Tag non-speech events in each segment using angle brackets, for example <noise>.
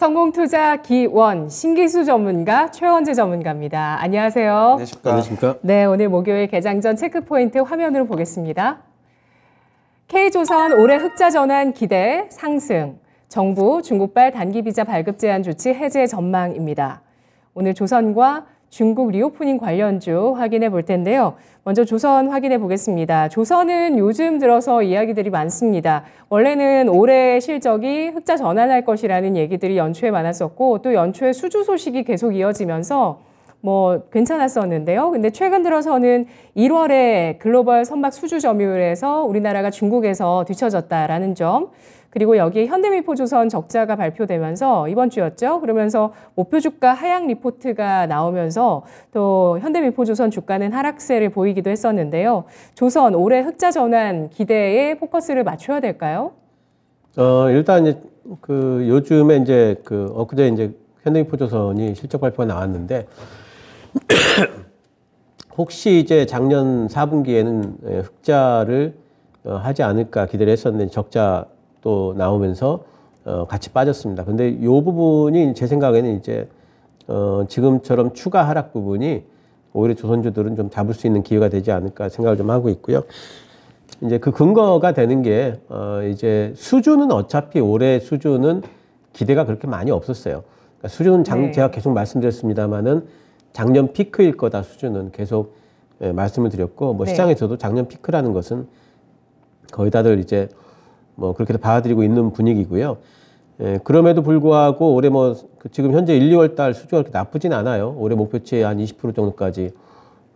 성공투자 기원 신기수 전문가 최원재 전문가입니다. 안녕하세요. 안녕하십니까. 안녕하십니까? 네, 오늘 목요일 개장 전 checkpoint 화면으로 보겠습니다. K조선 올해 흑자 전환 기대 상승, 정부 중국발 단기 비자 발급 제한 조치 해제 전망입니다. 오늘 조선과 중국 reopening 관련주 확인해 볼 텐데요. 먼저 조선 확인해 보겠습니다. 조선은 요즘 들어서 이야기들이 많습니다. 원래는 올해 실적이 흑자 전환할 것이라는 얘기들이 연초에 많았었고 또 연초에 수주 소식이 계속 이어지면서 뭐 괜찮았었는데요. 근데 최근 들어서는 1월에 글로벌 선박 수주 점유율에서 우리나라가 중국에서 뒤처졌다라는 점, 그리고 여기에 현대미포조선 적자가 발표되면서 이번 주였죠. 그러면서 목표 주가 하향 리포트가 나오면서 또 현대미포조선 주가는 하락세를 보이기도 했었는데요. 조선 올해 흑자 전환 기대에 포커스를 맞춰야 될까요? 어, 일단 이제 그 요즘에 이제 그 엊그제 이제 현대미포조선이 실적 발표가 나왔는데 <clears throat> 혹시 이제 작년 4분기에는 예, 흑자를 어, 하지 않을까 기대를 했었는데 적자 또 나오면서 어, 같이 빠졌습니다. 근데 이 부분이 제 생각에는 이제 어, 지금처럼 추가 하락 부분이 오히려 조선주들은 좀 잡을 수 있는 기회가 되지 않을까 생각을 좀 하고 있고요. 이제 그 근거가 되는 게 어, 이제 수주는 어차피 올해 수주는 기대가 그렇게 많이 없었어요. 그러니까 수주는 장, 네. 제가 계속 말씀드렸습니다만은 작년 피크일 거다 수주는 계속 예, 말씀을 드렸고 뭐 네. 시장에서도 작년 피크라는 것은 거의 다들 이제 뭐 그렇게 받아들이고 있는 분위기고요. 예, 그럼에도 불구하고 올해 뭐그 지금 현재 1, 2월 달 수주가 그렇게 나쁘진 않아요. 올해 목표치의 한 20% 정도까지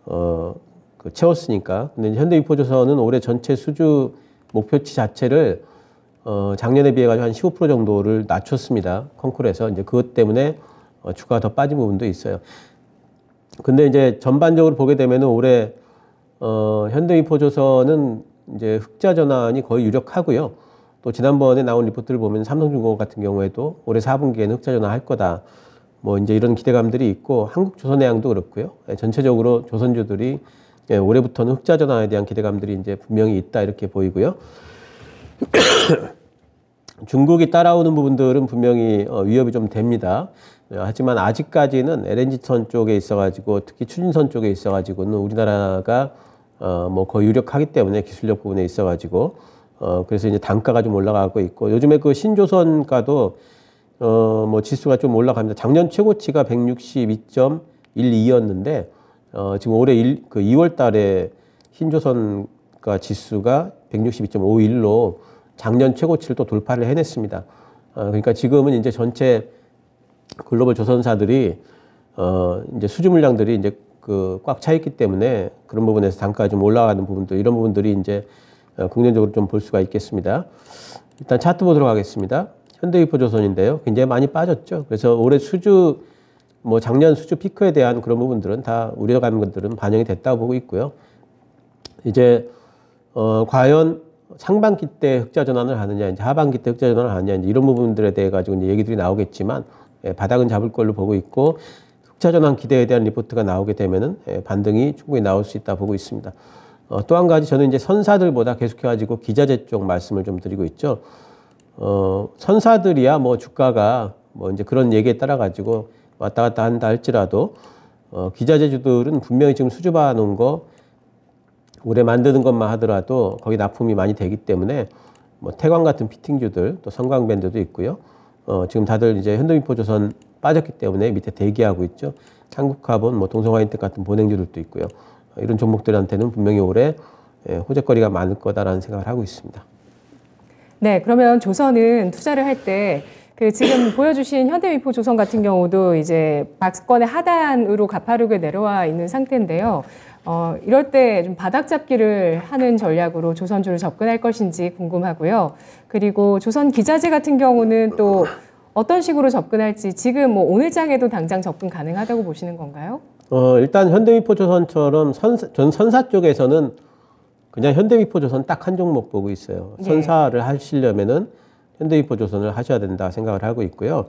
어, 그 채웠으니까. 근데 이제 현대미포조선은 올해 전체 수주 목표치 자체를 어, 작년에 비해 가지고 한 15% 정도를 낮췄습니다. 컨쿨에서 이제 그것 때문에 어, 주가가 더 빠진 부분도 있어요. 근데 이제 전반적으로 보게 되면은 올해 어, 현대미포조선은 이제 흑자 전환이 거의 유력하고요. 또 지난번에 나온 리포트를 보면 삼성중공업 같은 경우에도 올해 4분기에는 흑자 전환할 거다. 뭐 이제 이런 기대감들이 있고 한국조선해양도 그렇고요. 예, 전체적으로 조선주들이 예, 올해부터는 흑자 전환에 대한 기대감들이 이제 분명히 있다 이렇게 보이고요. <coughs> 중국이 따라오는 부분들은 분명히 어, 위협이 좀 됩니다. 어, 하지만 아직까지는 LNG선 쪽에 있어가지고 특히 추진선 쪽에 있어가지고는 우리나라가 어, 뭐 거의 유력하기 때문에 기술력 부분에 있어가지고 어, 그래서 이제 단가가 좀 올라가고 있고 요즘에 그 신조선가도 어, 뭐 지수가 좀 올라갑니다. 작년 최고치가 162.12였는데 어, 지금 올해 일, 그 2월 달에 신조선가 지수가 162.51로 작년 최고치를 또 돌파를 해냈습니다. 어, 그러니까 지금은 이제 전체 글로벌 조선사들이 어, 이제 수주 물량들이 이제 그 꽉 차 있기 때문에 그런 부분에서 단가가 좀 올라가는 부분들 이런 부분들이 이제 어, 긍정적으로 좀 볼 수가 있겠습니다. 일단 차트 보도록 하겠습니다. 현대유포조선인데요. 굉장히 많이 빠졌죠. 그래서 올해 수주 뭐 작년 수주 피크에 대한 그런 부분들은 다 우려가는 것들은 반영이 됐다고 보고 있고요. 이제 어 과연 상반기 때 흑자 전환을 하느냐, 이제 하반기 때 흑자 전환을 하느냐, 이제 이런 부분들에 대해 가지고 이제 얘기들이 나오겠지만 예, 바닥은 잡을 걸로 보고 있고 흑자 전환 기대에 대한 리포트가 나오게 되면은 예, 반등이 충분히 나올 수 있다 보고 있습니다. 어, 또 한 가지 저는 이제 선사들보다 계속해가지고 기자재 쪽 말씀을 좀 드리고 있죠. 어, 선사들이야 뭐 주가가 뭐 이제 그런 얘기에 따라 가지고 왔다 갔다 한다 할지라도 어, 기자재주들은 분명히 지금 수주봐 놓은 거 올해 만드는 것만 하더라도 거기 납품이 많이 되기 때문에 뭐 태광 같은 피팅주들 또 성광밴드도 있고요. 어, 지금 다들 이제 현대미포조선 빠졌기 때문에 밑에 대기하고 있죠. 한국카본, 뭐 동성화인텍 같은 보냉주들도 있고요. 어, 이런 종목들한테는 분명히 올해 예, 호재거리가 많을 거다라는 생각을 하고 있습니다. 네, 그러면 조선은 투자를 할때 그 지금 보여주신 현대미포 조선 같은 경우도 이제 박스권의 하단으로 가파르게 내려와 있는 상태인데요. 어, 이럴 때 좀 바닥 잡기를 하는 전략으로 조선주를 접근할 것인지 궁금하고요. 그리고 조선 기자재 같은 경우는 또 어떤 식으로 접근할지 지금 뭐 오늘 장에도 당장 접근 가능하다고 보시는 건가요? 어, 일단 현대미포조선처럼 선사, 전 선사 쪽에서는 그냥 현대미포조선 딱 한 종목 보고 있어요. 네. 선사를 하시려면은 현대미포조선을 하셔야 된다 생각을 하고 있고요.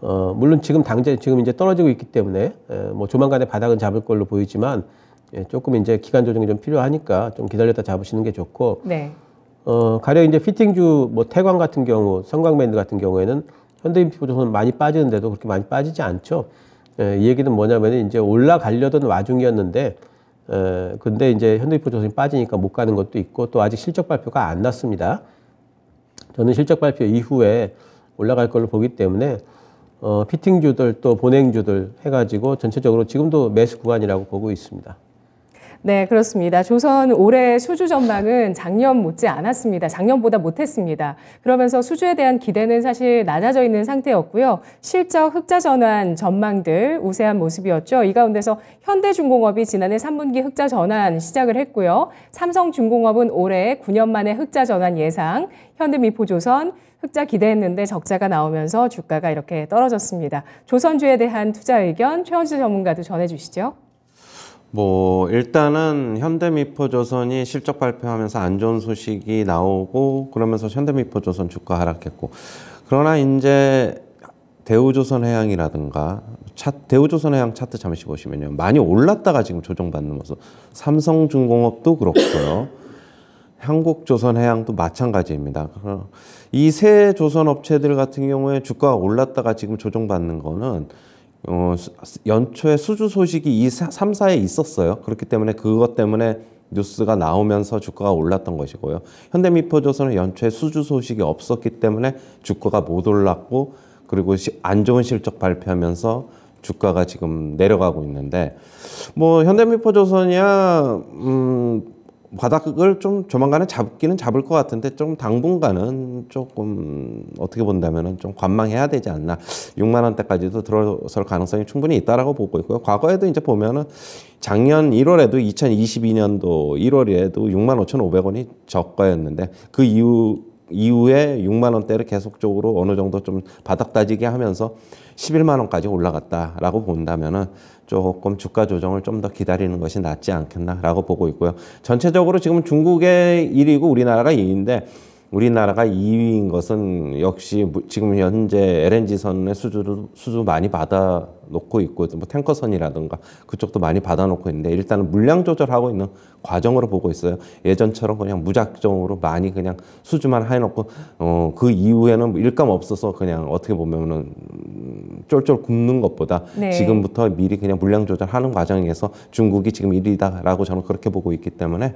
어, 물론 지금 당장 지금 이제 떨어지고 있기 때문에 에, 뭐 조만간에 바닥은 잡을 걸로 보이지만 예, 조금 이제 기간 조정이 좀 필요하니까 좀 기다렸다 잡으시는 게 좋고 네. 어, 가령 이제 피팅주 뭐 태광 같은 경우, 성광밴드 같은 경우에는 현대인피부조선 많이 빠지는데도 그렇게 많이 빠지지 않죠. 예, 이 얘기는 뭐냐면 이제 올라가려던 와중이었는데 에, 근데 이제 현대인피부조선이 빠지니까 못 가는 것도 있고 또 아직 실적 발표가 안 났습니다. 저는 실적 발표 이후에 올라갈 걸로 보기 때문에 어, 피팅주들 또 본행주들 해가지고 전체적으로 지금도 매수 구간이라고 보고 있습니다. 네, 그렇습니다. 조선 올해 수주 전망은 작년 못지 않았습니다. 작년보다 못했습니다. 그러면서 수주에 대한 기대는 사실 낮아져 있는 상태였고요. 실적 흑자 전환 전망들 우세한 모습이었죠. 이 가운데서 현대중공업이 지난해 3분기 흑자 전환 시작을 했고요. 삼성중공업은 올해 9년 만에 흑자 전환 예상, 현대미포조선 흑자 기대했는데 적자가 나오면서 주가가 이렇게 떨어졌습니다. 조선주에 대한 투자 의견 최원수 전문가도 전해주시죠. 뭐 일단은 현대미포조선이 실적 발표하면서 안 좋은 소식이 나오고 그러면서 현대미포조선 주가 하락했고 그러나 이제 대우조선해양이라든가 차, 대우조선해양 차트 잠시 보시면요. 많이 올랐다가 지금 조정받는 모습. 삼성중공업도 그렇고요. <laughs> 한국조선해양도 마찬가지입니다. 이 세 조선업체들 같은 경우에 주가가 올랐다가 지금 조정받는 거는 어, 연초에 수주 소식이 이 3사에 있었어요. 그렇기 때문에 그것 때문에 뉴스가 나오면서 주가가 올랐던 것이고요. 현대미포조선은 연초에 수주 소식이 없었기 때문에 주가가 못 올랐고 그리고 안 좋은 실적 발표하면서 주가가 지금 내려가고 있는데 뭐 현대미포조선이야 음 바닥을 좀 조만간에 잡기는 잡을 것 같은데 좀 당분간은 조금 어떻게 본다면은 좀 관망해야 되지 않나. 6만 원대까지도 들어설 가능성이 충분히 있다라고 보고 있고요. 과거에도 이제 보면은 작년 1월에도 2022년도 1월에도 6만 5,500원이 저가였는데 그 이후 이후에 6만 원대를 계속적으로 어느 정도 좀 바닥 다지게 하면서 11만 원까지 올라갔다라고 본다면은 조금 주가 조정을 좀 더 기다리는 것이 낫지 않겠나라고 보고 있고요. 전체적으로 지금 중국의 1위고 우리나라가 2위인데 우리나라가 2위인 것은 역시 지금 현재 LNG선의 수주를 수주 많이 받아 놓고 있고 뭐 탱커선이라든가 그쪽도 많이 받아 놓고 있는데 일단은 물량 조절하고 있는 과정으로 보고 있어요. 예전처럼 그냥 무작정으로 많이 그냥 수주만 해 놓고 어 그 이후에는 일감 없어서 그냥 어떻게 보면은 쫄쫄 굶는 것보다 네. 지금부터 미리 그냥 물량 조절하는 과정에서 중국이 지금 1위다라고 저는 그렇게 보고 있기 때문에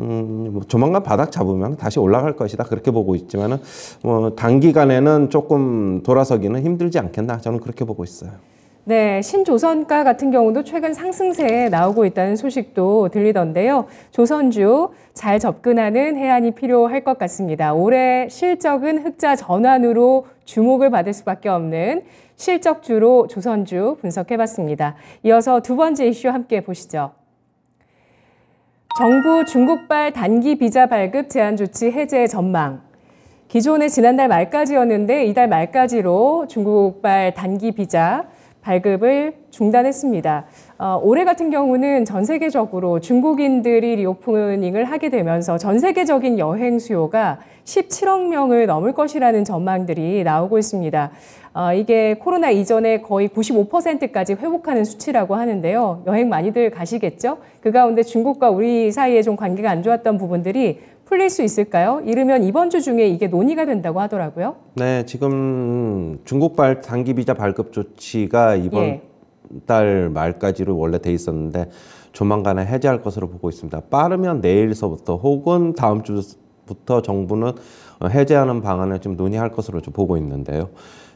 음, 뭐 조만간 바닥 잡으면 다시 올라갈 것이다 그렇게 보고 있지만은 뭐 단기간에는 조금 돌아서기는 힘들지 않겠나 저는 그렇게 보고 있어요. 네, 신조선가 같은 경우도 최근 상승세에 나오고 있다는 소식도 들리던데요. 조선주 잘 접근하는 해안이 필요할 것 같습니다. 올해 실적은 흑자 전환으로 주목을 받을 수밖에 없는 실적주로 조선주 분석해봤습니다. 이어서 두 번째 이슈 함께 보시죠. 정부 중국발 단기 비자 발급 제한 조치 해제 전망. 기존에 지난달 말까지였는데 이달 말까지로 중국발 단기 비자 발급을 중단했습니다. 어, 올해 같은 경우는 전 세계적으로 중국인들이 리오프닝을 하게 되면서 전 세계적인 여행 수요가 17억 명을 넘을 것이라는 전망들이 나오고 있습니다. 어, 이게 코로나 이전에 거의 95%까지 회복하는 수치라고 하는데요. 여행 많이들 가시겠죠? 그 가운데 중국과 우리 사이에 좀 관계가 안 좋았던 부분들이 풀릴 수 있을까요? 이르면 이번 주 중에 이게 논의가 된다고 하더라고요. 네, 지금 중국발 단기 비자 발급 조치가 이번 예. 달 말까지로 원래 돼 있었는데 조만간에 해제할 것으로 보고 있습니다. 빠르면 내일서부터 혹은 다음 주부터 정부는 해제하는 방안을 좀 논의할 것으로 좀 보고 있는데요.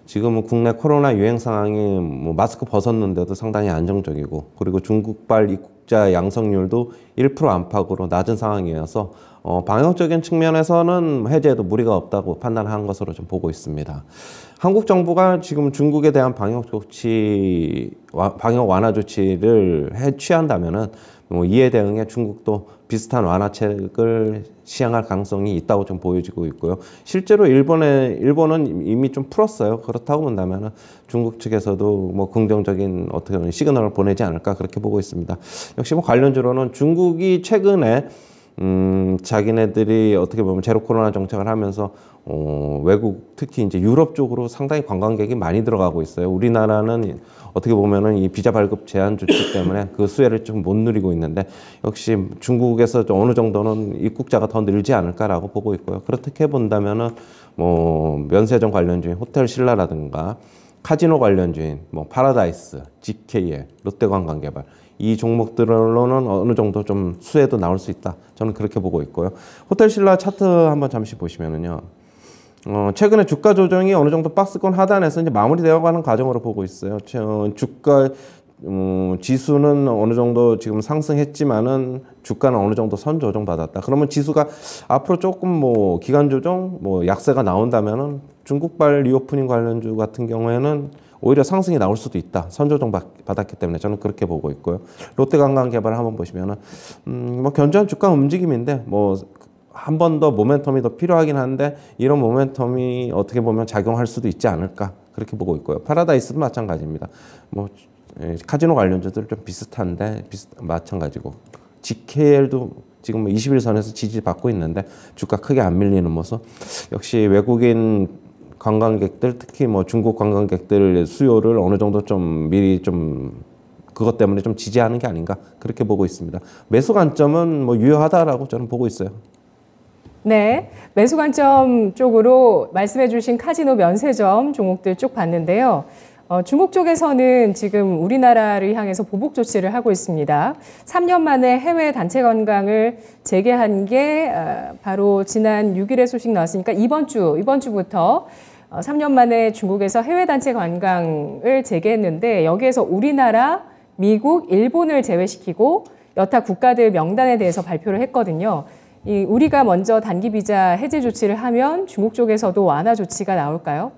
지금은 국내 코로나 유행 상황이 뭐 마스크 벗었는데도 상당히 안정적이고 그리고 중국발 입국자 양성률도 1% 안팎으로 낮은 상황이어서 어, 방역적인 측면에서는 해제에도 무리가 없다고 판단한 것으로 좀 보고 있습니다. 한국 정부가 지금 중국에 대한 방역 조치, 방역 완화 조치를 해 취한다면은 뭐 이에 대응해 중국도 비슷한 완화책을 시행할 가능성이 있다고 좀 보여지고 있고요. 실제로 일본에 일본은 이미 좀 풀었어요. 그렇다고 본다면 중국 측에서도 뭐 긍정적인 어떻게 보면 시그널을 보내지 않을까 그렇게 보고 있습니다. 역시 뭐 관련주로는 중국이 최근에 음, 자기네들이 어떻게 보면 제로 코로나 정책을 하면서 어, 외국 특히 이제 유럽 쪽으로 상당히 관광객이 많이 들어가고 있어요. 우리나라는 어떻게 보면은 이 비자 발급 제한 조치 때문에 그 수혜를 좀 못 누리고 있는데 역시 중국에서 좀 어느 정도는 입국자가 더 늘지 않을까라고 보고 있고요. 그렇게 본다면은 뭐 면세점 관련주인 호텔 신라라든가 카지노 관련주인 뭐 파라다이스, GKL, 롯데관광개발 이 종목들로는 어느 정도 좀 수혜도 나올 수 있다. 저는 그렇게 보고 있고요. 호텔 신라 차트 한번 잠시 보시면은요. 어, 최근에 주가 조정이 어느 정도 박스권 하단에서 이제 마무리되어 가는 과정으로 보고 있어요. 주가 음, 지수는 어느 정도 지금 상승했지만은 주가는 어느 정도 선 조정 받았다. 그러면 지수가 앞으로 조금 뭐 기간 조정, 뭐 약세가 나온다면은 중국발 reopening 관련주 같은 경우에는 오히려 상승이 나올 수도 있다. 선조정 받았기 때문에 저는 그렇게 보고 있고요. 롯데관광개발 한번 보시면은 음뭐 견조한 주가 움직임인데 뭐 한 번 더 모멘텀이 더 필요하긴 한데 이런 모멘텀이 어떻게 보면 작용할 수도 있지 않을까 그렇게 보고 있고요. 파라다이스도 마찬가지입니다. 뭐 예, 카지노 관련주들 좀 비슷한데 비슷 마찬가지고 GKL도 지금 21선에서 뭐 지지 받고 있는데 주가 크게 안 밀리는 모습. 역시 외국인 관광객들 특히 뭐 중국 관광객들 수요를 어느 정도 좀 미리 좀 그것 때문에 좀 지지하는 게 아닌가 그렇게 보고 있습니다. 매수 관점은 뭐 유효하다라고 저는 보고 있어요. 네, 매수 관점 쪽으로 말씀해 주신 카지노 면세점 종목들 쭉 봤는데요. 어, 중국 쪽에서는 지금 우리나라를 향해서 보복 조치를 하고 있습니다. 3년 만에 해외 단체 관광을 재개한 게 어, 바로 지난 6일에 소식 나왔으니까 이번 주, 이번 주부터 어, 3년 만에 중국에서 해외 단체 관광을 재개했는데 여기에서 우리나라, 미국, 일본을 제외시키고 여타 국가들 명단에 대해서 발표를 했거든요. 이 우리가 먼저 단기 비자 해제 조치를 하면 중국 쪽에서도 완화 조치가 나올까요?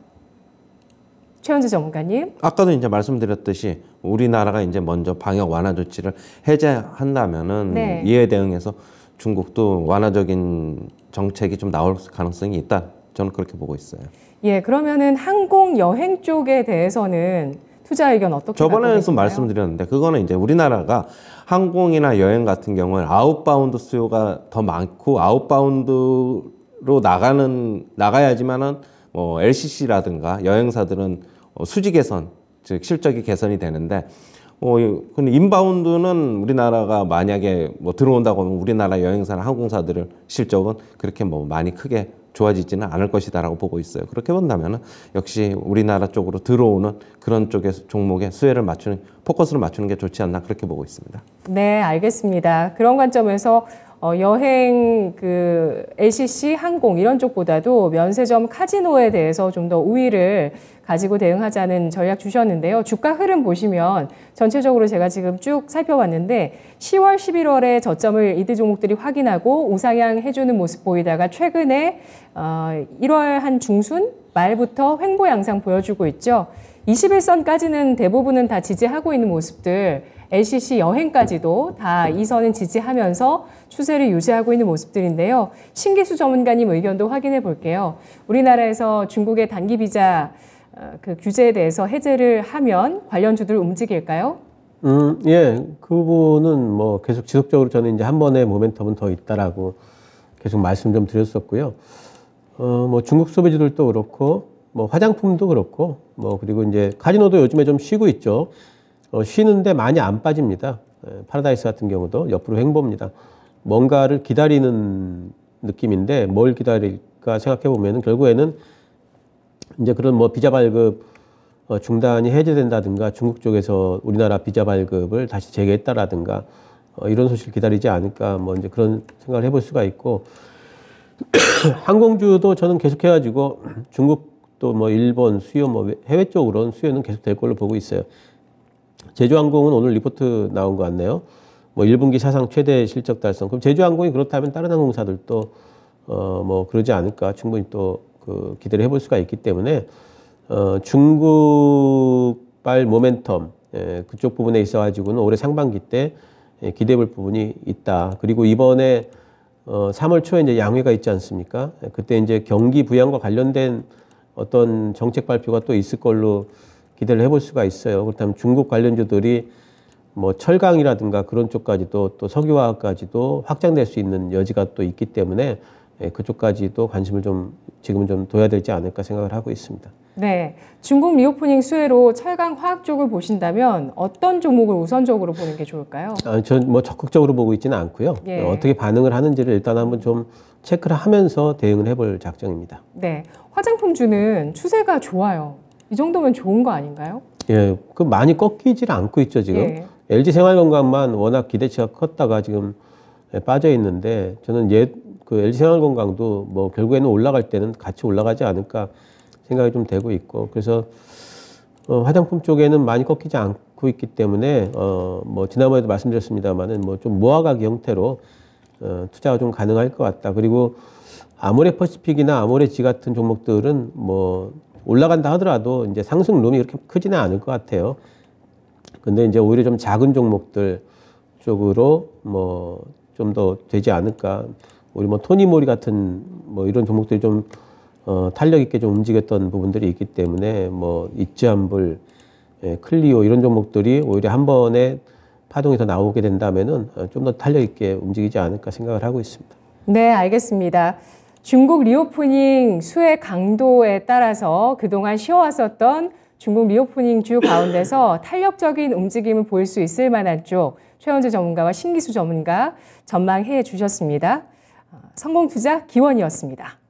최현주 전문가님. 아까도 이제 말씀드렸듯이 우리나라가 이제 먼저 방역 완화 조치를 해제한다면은 네. 이에 대응해서 중국도 완화적인 정책이 좀 나올 가능성이 있다. 저는 그렇게 보고 있어요. 예, 그러면은 항공 여행 쪽에 대해서는 투자 의견 어떻게 저번에도 말씀드렸는데 그거는 이제 우리나라가 항공이나 여행 같은 경우는 outbound 수요가 더 많고 outbound로 나가는 나가야지만은 뭐 LCC라든가 여행사들은 어, 수지 개선, 즉 실적이 개선이 되는데 어, 근데 인바운드는 우리나라가 만약에 뭐 들어온다고 하면 우리나라 여행사나 항공사들을 실적은 그렇게 뭐 많이 크게 좋아지지는 않을 것이다라고 보고 있어요. 그렇게 본다면 역시 우리나라 쪽으로 들어오는 그런 쪽의 종목에 수혜를 맞추는 포커스를 맞추는 게 좋지 않나 그렇게 보고 있습니다. 네, 알겠습니다. 그런 관점에서 어, 여행, 그 LCC, 항공 이런 쪽보다도 면세점, 카지노에 대해서 좀 더 우위를 가지고 대응하자는 전략 주셨는데요. 주가 흐름 보시면 전체적으로 제가 지금 쭉 살펴봤는데 10월, 11월에 저점을 이들 종목들이 확인하고 우상향 해주는 모습 보이다가 최근에 어, 1월 한 중순 말부터 횡보 양상 보여주고 있죠. 21선까지는 대부분은 다 지지하고 있는 모습들 LCC 여행까지도 다 이 선은 지지하면서 추세를 유지하고 있는 모습들인데요. 신기수 전문가님 의견도 확인해 볼게요. 우리나라에서 중국의 단기 비자 어, 그 규제에 대해서 해제를 하면 관련주들 움직일까요? 음, 예, 그 부분은 뭐 계속 지속적으로 저는 이제 한 번의 모멘텀은 더 있다라고 계속 말씀 좀 드렸었고요. 어, 뭐 중국 소비주들도 그렇고, 뭐 화장품도 그렇고, 뭐 그리고 이제 카지노도 요즘에 좀 쉬고 있죠. 어, 쉬는데 많이 안 빠집니다. 예, 파라다이스 같은 경우도 옆으로 횡보입니다. 뭔가를 기다리는 느낌인데 뭘 기다릴까 생각해 보면은 결국에는 이제 그런 뭐 비자 발급 어, 중단이 해제된다든가 중국 쪽에서 우리나라 비자 발급을 다시 재개했다라든가 어, 이런 소식을 기다리지 않을까 뭐 이제 그런 생각을 해볼 수가 있고 <clears throat> 항공주도 저는 계속 해가지고 중국도 뭐 일본 수요 뭐 해외 쪽으로는 수요는 계속 될 걸로 보고 있어요. 제주항공은 오늘 리포트 나온 것 같네요. 뭐 1분기 사상 최대 실적 달성. 그럼 제주항공이 그렇다면 다른 항공사들도 어 뭐 그러지 않을까 충분히 또 그 기대를 해볼 수가 있기 때문에 어 중국발 모멘텀 예, 그쪽 부분에 있어 가지고는 올해 상반기 때 예, 기대해 볼 부분이 있다. 그리고 이번에 어 3월 초에 이제 양회가 있지 않습니까? 예, 그때 이제 경기 부양과 관련된 어떤 정책 발표가 또 있을 걸로 기대를 해볼 수가 있어요. 그렇다면 중국 관련주들이 뭐 철강이라든가 그런 쪽까지도 또 석유화학까지도 확장될 수 있는 여지가 또 있기 때문에 예, 그쪽까지도 관심을 좀 지금은 좀 둬야 되지 않을까 생각을 하고 있습니다. 네. 중국 reopening 수혜로 철강 화학 쪽을 보신다면 어떤 종목을 우선적으로 보는 게 좋을까요? 아, 전 뭐 적극적으로 보고 있지는 않고요. 예. 어떻게 반응을 하는지를 일단 한번 좀 체크를 하면서 대응을 해볼 작정입니다. 네. 화장품 주는 추세가 좋아요. 이 정도면 좋은 거 아닌가요? 예, 그 많이 꺾이질 않고 있죠 지금. 예. LG 생활건강만 워낙 기대치가 컸다가 지금 예, 빠져 있는데 저는 옛그 LG 생활건강도 뭐 결국에는 올라갈 때는 같이 올라가지 않을까 생각이 좀 되고 있고 그래서 어, 화장품 쪽에는 많이 꺾이지 않고 있기 때문에 어, 뭐 지난번에도 말씀드렸습니다만은 뭐 좀 모아가기 형태로 어, 투자가 좀 가능할 것 같다. 그리고 아모레 퍼시픽이나 아모레 지 같은 종목들은 뭐 올라간다 하더라도 이제 상승 룸이 이렇게 크지는 않을 것 같아요. 근데 이제 오히려 좀 작은 종목들 쪽으로 뭐 좀 더 되지 않을까. 우리 뭐 토니모리 같은 뭐 이런 종목들이 좀 어, 탄력 있게 좀 움직였던 부분들이 있기 때문에 뭐 이츠한불, 예, 클리오 이런 종목들이 오히려 한 번에 파동이 더 나오게 된다면은 어, 좀더 탄력 있게 움직이지 않을까 생각을 하고 있습니다. 네, 알겠습니다. 중국 reopening 수혜 강도에 따라서 그동안 쉬어왔었던 중국 reopening 주 가운데서 탄력적인 움직임을 보일 수 있을 만한 쪽 최원주 전문가와 신기수 전문가 전망해 주셨습니다. 어, 성공 투자 기원이었습니다.